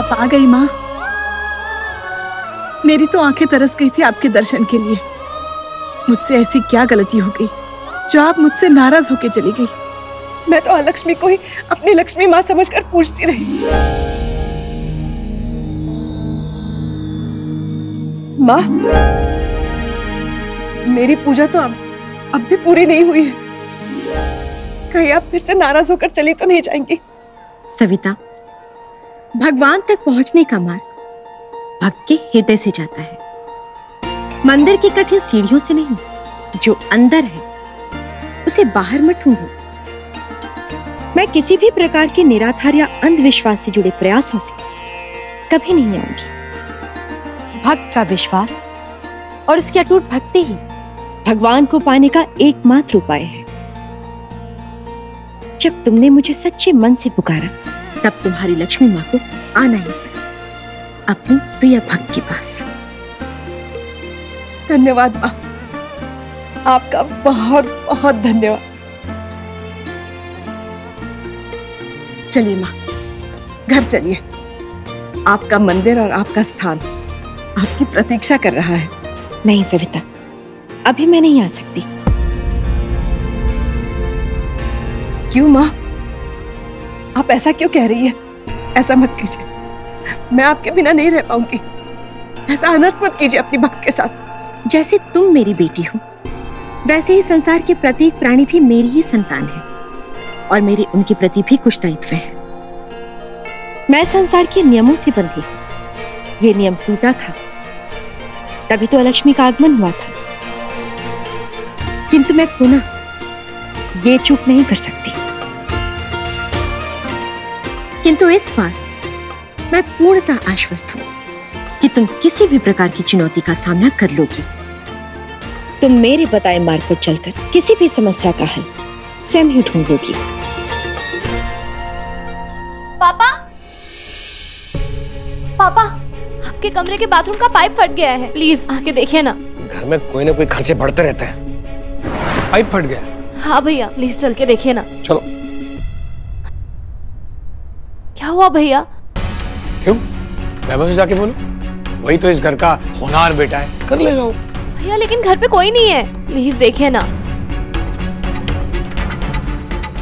आप आ गई माँ। मेरी तो आँखें तरस गई थी आपके दर्शन के लिए। मुझसे ऐसी क्या गलती हो गई जो आप मुझसे नाराज़ होके चली गई। मैं तो अलक्ष्मी को ही अपनी लक्ष्मी माँ समझकर पूछती रही। माँ मेरी पूजा तो अब अब भी पूरी नहीं हुई है। कहीं आप फिर से नाराज़ होकर चली तो नहीं जाएँगी। सविता भगवान तक पहुँचने का मार्ग भक्त के हृदय से जाता है। मंदिर की कठिन सीढ़ियों से नहीं, जो अंदर है, उसे बाहर मत ढूंढो। मैं किसी भी प्रकार के निराधार या अंधविश्वास से जुड़े प्रयासों से कभी नहीं आऊँगी। भक्त का विश्वास और उसकी अटूट भक्ति ही भगवान को पाने का एकमात्र उपाय है। जब तुमने मुझे सच्चे मन से पुकारा तब तुम्हारी लक्ष्मी माँ को आना ही पड़ा अपनी प्रिय भक्त के पास। धन्यवाद माँ। आपका बहुत बहुत धन्यवाद। चलिए माँ घर चलिए। आपका मंदिर और आपका स्थान आपकी प्रतीक्षा कर रहा है। नहीं सविता अभी मैं नहीं आ सकती। क्यों माँ? आप ऐसा क्यों कह रही है? ऐसा मत कीजिए। मैं आपके बिना नहीं रह पाऊँगी। ऐसा अनर्थ मत कीजिए अपनी भक्त के साथ। जैसे तुम मेरी बेटी हो, वैसे ही संसार के प्रत्येक प्राणी भी मेरी ही संतान है और मेरे उनके प्रति भी कुछ दायित्व है। मैं संसार के नियमों से बंधी। ये नियम टूटा था। तभी तो अलक्ष्मी का आगमन हुआ था। किंतु मैं पुनः ये चूक नहीं कर सकती। किंतु इस बार मैं पूर्णतः आश्वस्त हूँ कि तुम किसी भी प्रकार की चुनौती का सामना कर लोगी। तुम मेरे बताए मार्ग पर चलकर किसी भी समस्या का हल स्वयं ही ढूंढोगी पापा? पापा आपके कमरे के बाथरूम का पाइप फट गया है। प्लीज़ आके देखिए ना। घर में कोई ना कोई खर्चे बढ़ते रहते हैं। पाइप फट गया? हाँ भैया प्लीज़ चल के देखिए ना। चलो। हुआ भैया? क्यों? वैभव से जाके बोलो। वही तो इस घर का होनार बेटा है। कर लेगा वो। भैया लेकिन घर पे कोई नहीं है। प्लीज़ देखिए ना।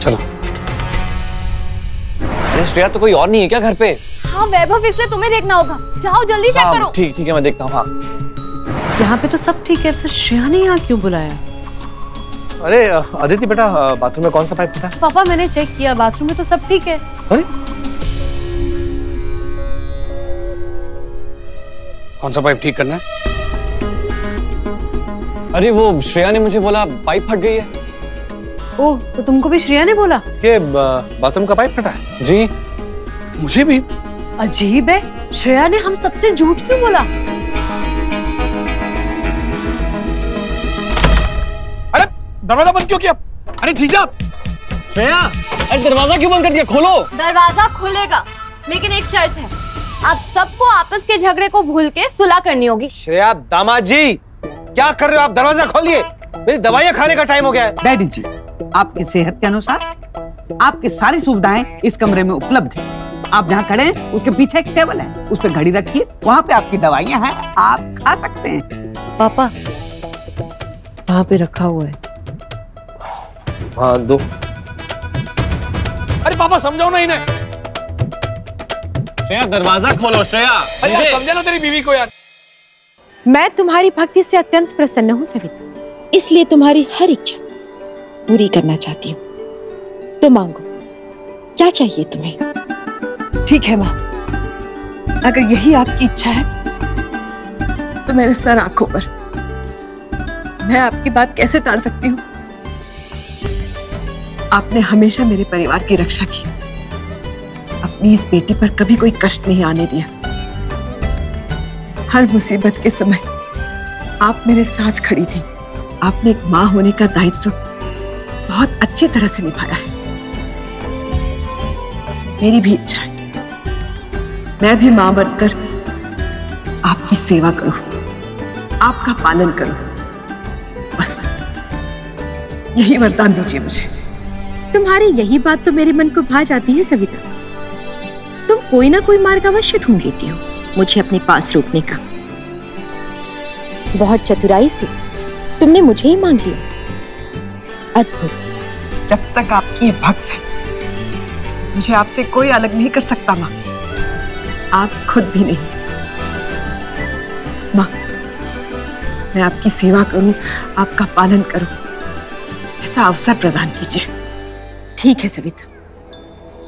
चलो। अरे श्रेया तो कोई और नहीं है क्या घर पे? हाँ वैभव इसलिए तुम्हें देखना होगा। जाओ जल्दी चेक हाँ, करो। ठीक ठीक है मैं देखता हूँ हाँ। यहाँ पे तो सब ठीक है फिर श्रेया ने यहाँ क्यों बुलाया? अरे अदिति बेटा बाथरूम में कौन सा पाइप फटा पापा मैंने चेक किया बाथरूम में तो सब ठीक है। अरे कौन सा पाइप ठीक करना है? अरे वो श्रेया ने मुझे बोला पाइप फट गई है। ओह तो तुमको भी श्रेया ने बोला? ये बाथरूम का पाइप फटा है? जी। मुझे भी। अजीब है। श्रेया ने हम सबसे झूठ क्यों बोला? अरे दरवाज़ा बंद क्यों किया? अरे जीजा! श्रेया अरे दरवाज़ा क्यों बंद कर दिया? खोलो। दरवाज़ा खुलेगा लेकिन एक शर्त है। आप सबको आपस के झगड़े को भूल के सुलह करनी होगी। श्रेया दामाद जी क्या कर रहे हो? आप दरवाज़ा खोलिए। मेरी दवाइयाँ खाने का टाइम हो गया है। डैडी जी आपकी सेहत के अनुसार आपकी सारी सुविधाएँ इस कमरे में उपलब्ध है। आप जहाँ खड़े हैं उसके पीछे एक टेबल है। उस पर घड़ी रखिए वहाँ पे आपकी दवाइयाँ हैं आप खा सकते हैं। पापा वहाँ पे रखा हुआ है। हाँ दो। अरे पापा समझाओ ना इन्हें। श्रेया दरवाज़ा खोलो श्रेया अरे समझा ना तेरी बीवी को यार। मैं तुम्हारी भक्ति से अत्यंत प्रसन्न हूँ सविता। इसलिए तुम्हारी हर इच्छा पूरी करना चाहती हूँ। तो मांगो क्या चाहिए तुम्हें? ठीक है माँ। अगर यही आपकी इच्छा है तो मेरे सर आँखों पर। मैं आपकी बात कैसे टाल सकती हूँ? आपने हमेशा मेरे परिवार की रक्षा की। इस बेटी पर कभी कोई कष्ट नहीं आने दिया। हर मुसीबत के समय आप मेरे साथ खड़ी थी। आपने एक माँ होने का दायित्व बहुत अच्छी तरह से निभाया है। मेरी भी इच्छा है। मैं भी माँ बनकर आपकी सेवा करूँ। आपका पालन करूँ। बस। यही वरदान दीजिए मुझे। तुम्हारी यही बात तो मेरे मन को भा जाती है, सविता। कोई ना कोई मार्ग अवश्य ढूंढ लेती हो। मुझे अपने पास रोकने का। बहुत चतुराई से तुमने मुझे ही मांग लिया। अद्भुत। जब तक आपकी भक्त है मुझे आपसे कोई अलग नहीं कर सकता माँ। आप खुद भी नहीं। माँ मैं आपकी सेवा करूँ आपका पालन करूँ ऐसा अवसर प्रदान कीजिए। ठीक है सविता।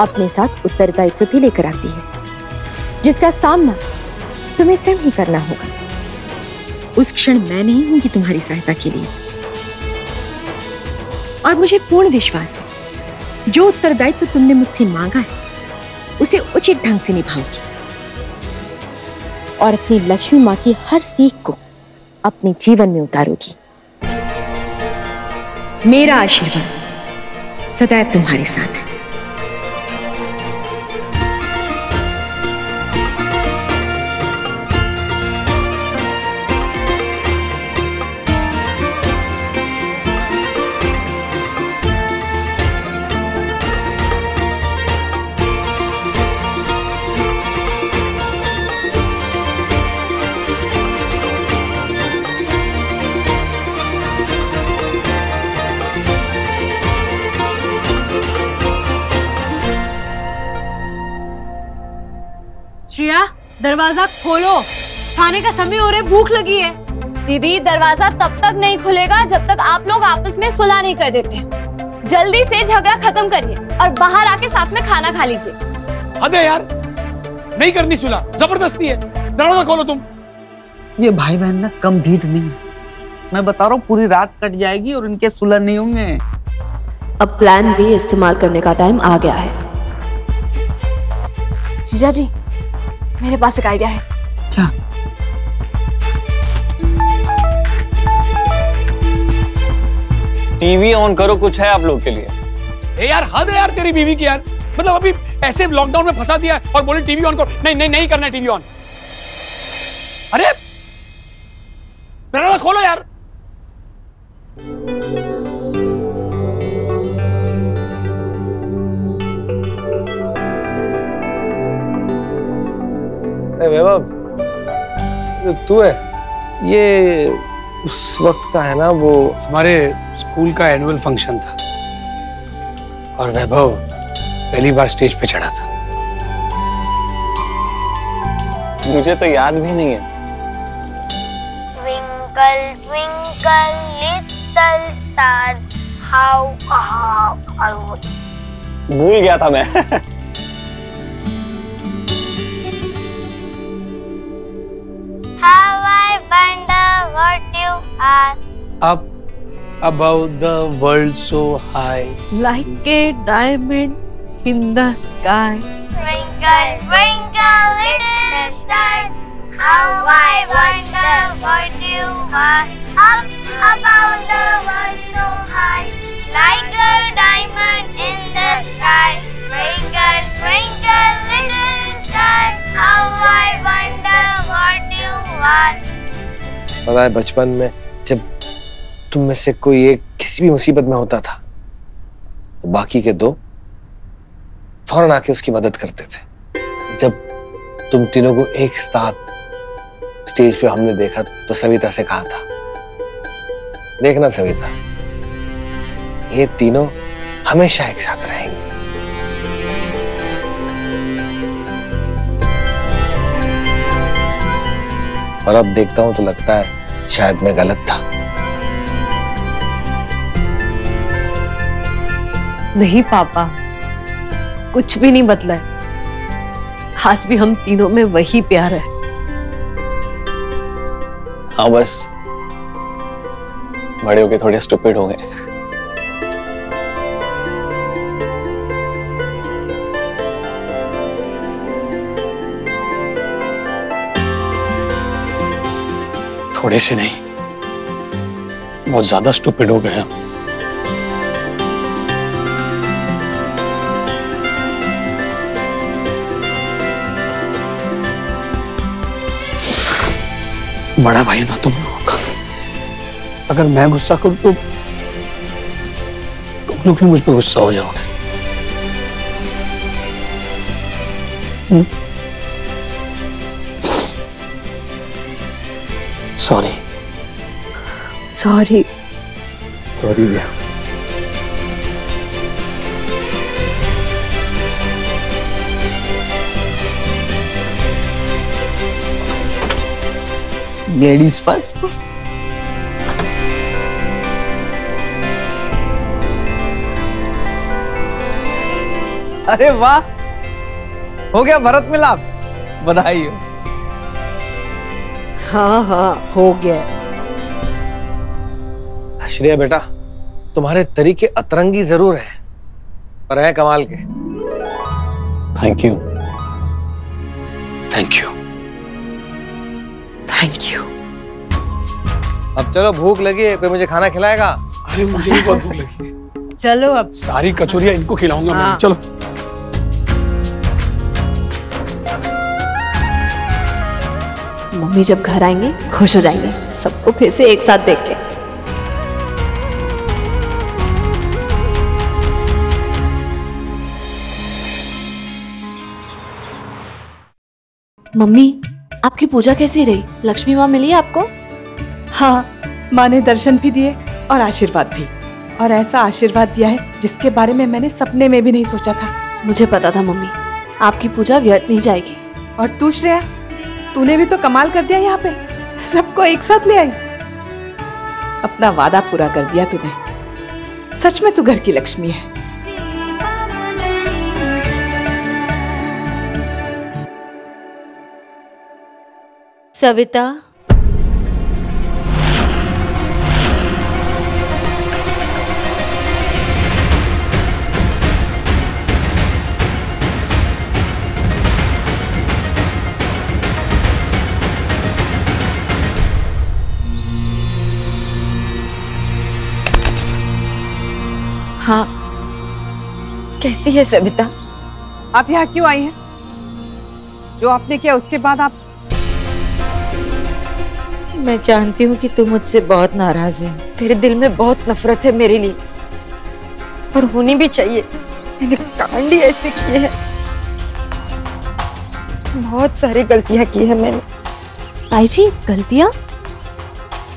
अपने साथ उत्तरदायित्व भी लेकर आती है, जिसका सामना तुम्हें स्वयं ही करना होगा। उस क्षण मैं नहीं होंगी तुम्हारी सहायता के लिए। और मुझे पूर्ण विश्वास है, जो उत्तरदायित्व तुमने मुझसे मांगा है, उसे उचित ढंग से निभाओगी और अपनी लक्ष्मी माँ की हर सीख को अपने जीवन में उतारोगी। मेरा आशीर्वाद सदैव तुम्हारे साथ है। श्रेया दरवाज़ा खोलो। खाने का समय हो रहा है भूख लगी है। दीदी दरवाज़ा तब तक नहीं खुलेगा जब तक आप लोग आपस में सुलह नहीं कर देते। जल्दी से झगड़ा खत्म करिए और बाहर आके साथ में खाना खा लीजिए। हद है यार। नहीं करनी सुलह ज़बरदस्ती है। दरवाज़ा खोलो तुम। ये भाई बहन ना कम ढीठ नहीं है। मैं बता रहा हूँ पूरी रात कट जाएगी और इनके सुलह नहीं होंगे। अब प्लान बी इस्तेमाल करने का टाइम आ गया है। जीजा जी मेरे पास एक आइडिया है। क्या? टीवी ऑन करो कुछ है आप लोग के लिए। ए यार हद है यार तेरी बीवी की यार। मतलब अभी ऐसे लॉकडाउन में फंसा दिया और बोले टीवी ऑन करो। नहीं नहीं नहीं करना टीवी ऑन। अरे! दरवाज़ा खोलो यार। अरे वैभव तू है ये उस वक्त का है ना वो हमारे स्कूल का एनुअल फ़ंक्शन था और वैभव पहली बार स्टेज पे चढ़ा था मुझे तो याद भी नहीं है Twinkle, twinkle, little star, how, how, how. भूल गया था मैं you up above the world so high like a diamond in the sky Twinkle, twinkle, little star, how I wonder what you are. Up above the world so high, like a diamond in the sky. Twinkle, twinkle, little star, how I wonder what you are. पता है बचपन में तुम में से कोई एक किसी भी मुसीबत में होता था। तो बाकी के दो फ़ौरन आके उसकी मदद करते थे। जब तुम तीनों को एक साथ स्टेज पे हमने देखा तो सविता से कहा था, देखना सविता, ये तीनों हमेशा एक साथ रहेंगे। और अब देखता हूँ तो लगता है शायद मैं गलत था। नहीं पापा। कुछ भी नहीं बदला है। आज भी हम तीनों में वही प्यार है। हाँ बस बड़े होके थोड़े स्टूपिड हो गए। थोड़े से नहीं, बहुत ज़्यादा स्टूपिड हो गया बड़ा भाई ना तुम लोगों। का अगर मैं गुस्सा करूँ तो तुम लोग भी मुझ पर गुस्सा हो जाओगे। सॉरी सॉरी सॉरी भैया लेडीज़ फ़र्स्ट। अरे वाह हो गया भरत मिलाप बधाई हो। हाँ हाँ हो गया। श्रेया बेटा तुम्हारे तरीके अतरंगी ज़रूर है पर है कमाल के। थैंक यू थैंक यू अब चलो भूख लगी है कोई मुझे खाना खिलाएगा? अरे मुझे भी बहुत भूख लगी चलो अब। सारी कचौरियाँ इनको खिलाऊँगा मैं। हाँ। चलो। मम्मी जब घर आएँगे खुश हो जाएँगे। सबको फिर से एक साथ देख के। मम्मी आपकी पूजा कैसी रही? लक्ष्मी माँ मिली आपको? हाँ माँ ने दर्शन भी दिए और आशीर्वाद भी। और ऐसा आशीर्वाद दिया है जिसके बारे में मैंने सपने में भी नहीं सोचा था। मुझे पता था मम्मी। आपकी पूजा व्यर्थ नहीं जाएगी। और तू श्रेया तूने भी तो कमाल कर दिया यहाँ पे। सबको एक साथ ले आई। अपना वादा पूरा कर दिया तूने। सच में तू घर की लक्ष्मी है। सविता हाँ। कैसी है सविता? आप यहाँ क्यों आई हैं? जो आपने किया उसके बाद आप मैं जानती हूँ कि तू मुझसे बहुत नाराज़ है। तेरे दिल में बहुत नफरत है मेरे लिए। और होनी भी चाहिए। मैंने कांड ही ऐसे किए हैं। बहुत सारी गलतियाँ की है मैंने। ताई जी गलतियाँ?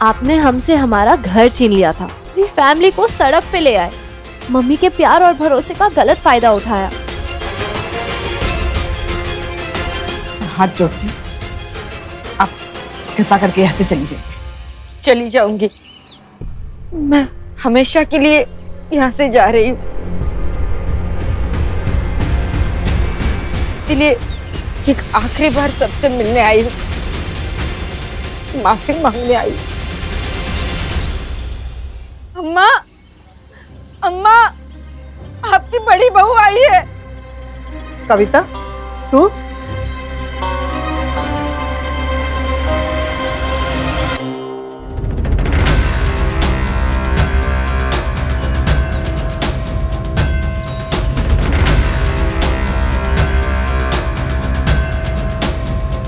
आपने हमसे हमारा घर छीन लिया था। फैमिली को सड़क पे ले आए। मम्मी के प्यार और भरोसे का गलत फ़ायदा उठाया। हाथ जोड़ती। आप कृपा करके यहाँ से चली जाइए। चली जाऊँगी। मैं हमेशा के लिए यहाँ से जा रही हूँ। इसीलिए एक आखिरी बार सबसे मिलने आई हूँ। माफ़ी मांगने आई हूँ। अम्मा! अम्मा आपकी बड़ी बहू आई है। कविता तू?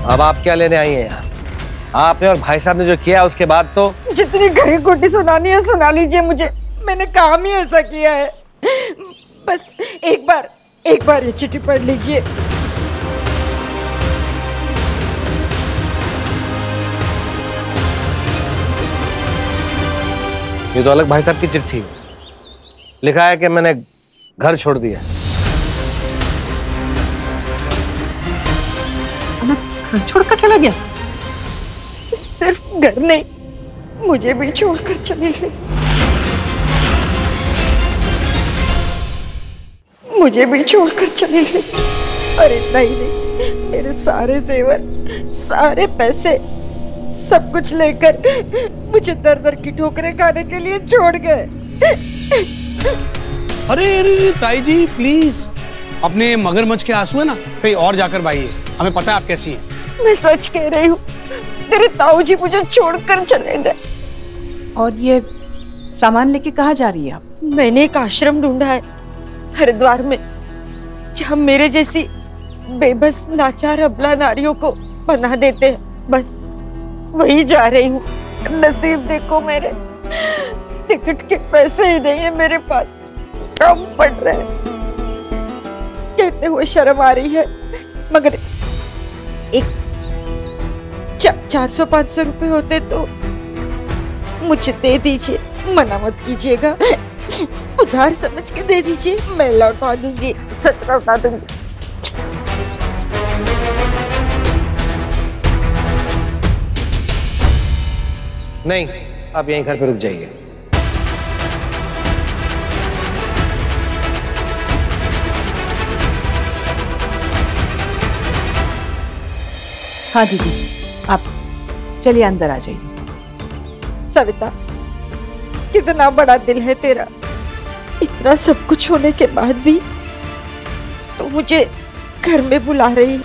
अब आप क्या लेने आई हैं यहाँ? आपने और भाई साहब ने जो किया उसके बाद तो? जितनी घड़ी कोटी सुनानी है सुना लीजिए मुझे। मैंने काम ही ऐसा किया है। बस एक बार एक बार ये चिट्ठी पढ़ लीजिए। ये तो अलग भाई साहब की चिट्ठी है। लिखा है कि मैंने घर छोड़ दिया घर छोड़कर चला गया? सिर्फ़ घर नहीं मुझे भी छोड़कर चले गए। मुझे भी छोड़कर चले गए और इतना ही नहीं मेरे सारे जेवर सारे पैसे सब कुछ लेकर मुझे दर दर की ठोकरें खाने के लिए छोड़ गए। अरे अरे अरे, ताई जी प्लीज़ अपने मगरमच्छ के आँसू है ना कहीं और जाकर बाइए हमें पता है आप कैसी हैं। मैं सच कह रही हूँ तेरे ताऊ जी मुझे छोड़कर चले गए। और ये सामान लेके कहा जा रही है आप? मैंने एक आश्रम ढूंढा है हरिद्वार में, जहाँ मेरे जैसी बेबस, लाचार, अबला नारियों को बना देते हैं। बस, वही जा रही हूँ। नसीब देखो मेरे, टिकट के पैसे ही नहीं है मेरे पास। कम पड़ रहे कहते हुए शर्म आ रही है, मगर एक चार सौ, पाँच सौ रुपए होते तो मुझे दे दीजिए, मना मत कीजिएगा। उधार समझ के दे दीजिए मैं लौटा दूँगी सच लौटा दूँगी। नहीं आप यहीं घर पे रुक जाइए। हाँ दीदी आप चलिए अंदर आ जाइए। सविता कितना बड़ा दिल है तेरा। इतना सब कुछ होने के बाद भी तू मुझे घर में बुला रही।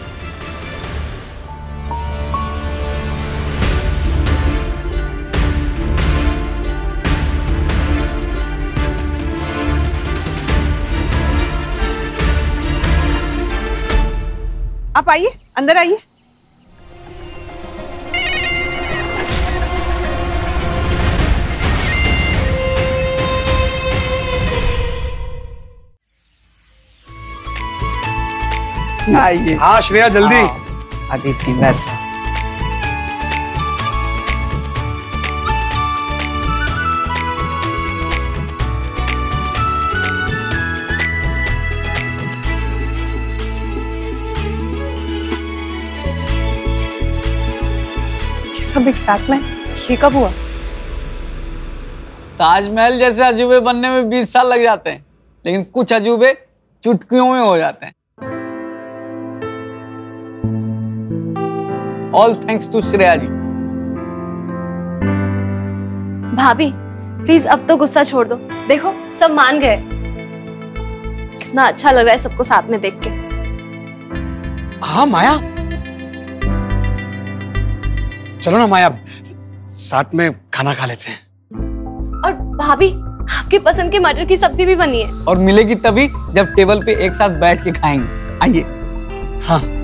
आप आइए, अंदर आइए। आइए। हाँ श्रेया जल्दी। ये सब एक साथ में? ये कब हुआ? ताजमहल जैसे अजूबे बनने में बीस साल लग जाते हैं लेकिन कुछ अजूबे चुटकियों में हो जाते हैं। All thanks to Shreya ji भाभी प्लीज़ अब तो गुस्सा छोड़ दो। देखो सब मान गए। कितना अच्छा लग रहा है सबको साथ में देख के। हाँ माया। चलो ना माया साथ में खाना खा लेते हैं। और भाभी आपकी पसंद की मटर की सब्ज़ी भी बनी है। और मिलेगी तभी जब टेबल पे एक साथ बैठ के खाएँगे। आइए। हाँ।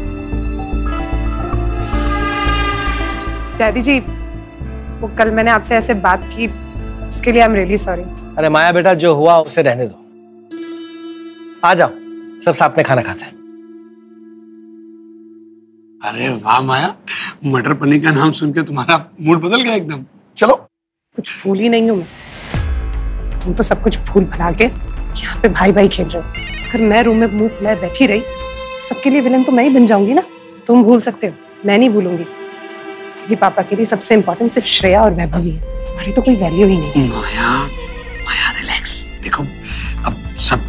डैडी जी वो कल मैंने आपसे ऐसे बात की उसके लिए आई एम रियली सॉरी अरे माया बेटा जो हुआ उसे रहने दो। आ जाओ सब साथ में खाना खाते हैं। अरे वाह माया मटर पनीर का नाम सुन के तुम्हारा मूड बदल गया एकदम। चलो। कुछ भूल ही नहीं हूँ मैं। तुम तो सब कुछ भूल भुला के यहाँ पे भाई भाई खेल रहे हो। अगर मैं रूम में मुँह फुलाए बैठी रही तो सबके लिए विलन तो मैं ही बन जाऊँगी ना? तुम भूल सकते हो मैं नहीं भूलूँगी। मेरे पापा के लिए सबसे इम्पोर्टेंट सिर्फ़ श्रेया और वैभव ही। है तुम्हारी तो कोई वैल्यू ही नहीं। माया माया रिलैक्स देखो अब सब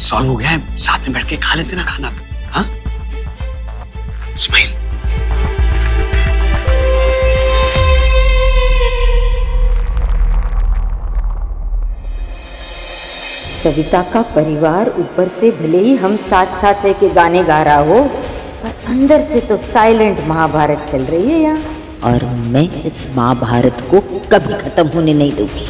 सॉल्व हो गया है। साथ में बैठ के खा लेते ना खाना। हाँ? स्माइल सविता का परिवार ऊपर से भले ही हम साथ साथ है के गाने गा रहा हो पर अंदर से तो साइलेंट महाभारत चल रही है यहाँ। और मैं इस महाभारत को कभी खत्म होने नहीं दूँगी।